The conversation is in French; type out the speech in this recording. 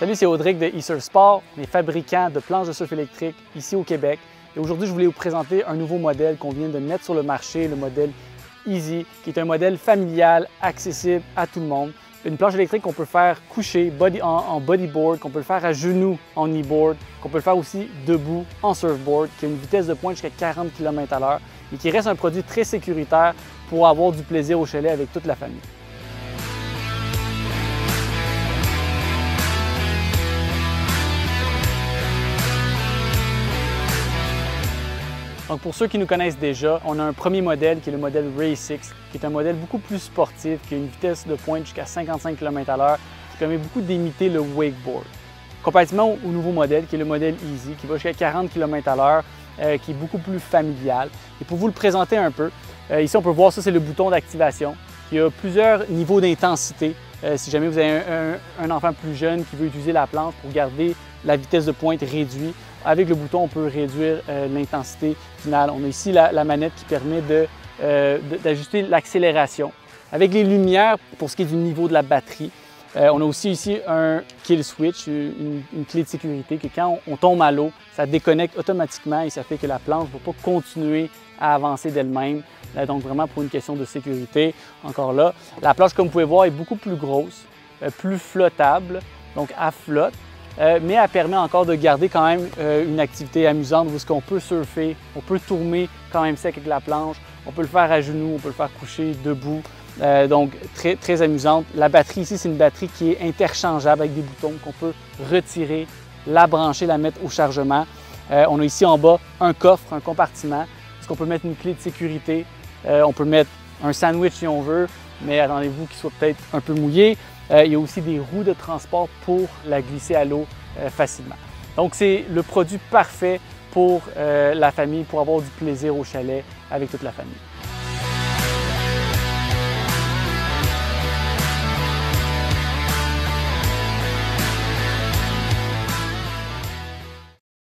Salut, c'est Audric de Easter Sport, les fabricants de planches de surf électrique ici au Québec. Et aujourd'hui, je voulais vous présenter un nouveau modèle qu'on vient de mettre sur le marché, le modèle Easy, qui est un modèle familial, accessible à tout le monde. Une planche électrique qu'on peut faire coucher en, bodyboard, qu'on peut le faire à genoux en kneeboard, qu'on peut le faire aussi debout en surfboard, qui a une vitesse de pointe jusqu'à 40 km à l'heure et qui reste un produit très sécuritaire pour avoir du plaisir au chalet avec toute la famille. Donc pour ceux qui nous connaissent déjà, on a un premier modèle qui est le modèle Ray 6, qui est un modèle beaucoup plus sportif, qui a une vitesse de pointe jusqu'à 55 km l'heure, qui permet beaucoup d'imiter le wakeboard. Comparativement au nouveau modèle, qui est le modèle Easy, qui va jusqu'à 40 km à l'heure, euh, qui est beaucoup plus familial. Et pour vous le présenter un peu, euh, ici on peut voir ça, c'est le bouton d'activation. Il y a plusieurs niveaux d'intensité. Euh, si jamais vous avez un, un, enfant plus jeune qui veut utiliser la planche pour garder la vitesse de pointe réduite, avec le bouton, on peut réduire euh, l'intensité finale. On a ici la, manette qui permet euh, d'ajuster l'accélération. Avec les lumières, pour ce qui est du niveau de la batterie, euh, on a aussi ici un kill switch, une, clé de sécurité que quand on, tombe à l'eau, ça déconnecte automatiquement et ça fait que la planche ne va pas continuer à avancer d'elle-même. donc vraiment pour une question de sécurité, encore là. La planche, comme vous pouvez voir, est beaucoup plus grosse, plus flottable, donc à flotte. Euh, mais elle permet encore de garder quand même euh, une activité amusante où qu'on peut surfer, on peut tourner quand même sec avec la planche, on peut le faire à genoux, on peut le faire coucher debout. Euh, donc très, très amusante. La batterie ici, c'est une batterie qui est interchangeable avec des boutons qu'on peut retirer, la brancher, la mettre au chargement. on a ici en bas un coffre, un compartiment, parce qu'on peut mettre une clé de sécurité, on peut mettre un sandwich si on veut, mais attendez-vous qu'il soit peut-être un peu mouillé. Euh, il y a aussi des roues de transport pour la glisser à l'eau euh, facilement. Donc c'est le produit parfait pour euh, la famille, pour avoir du plaisir au chalet avec toute la famille.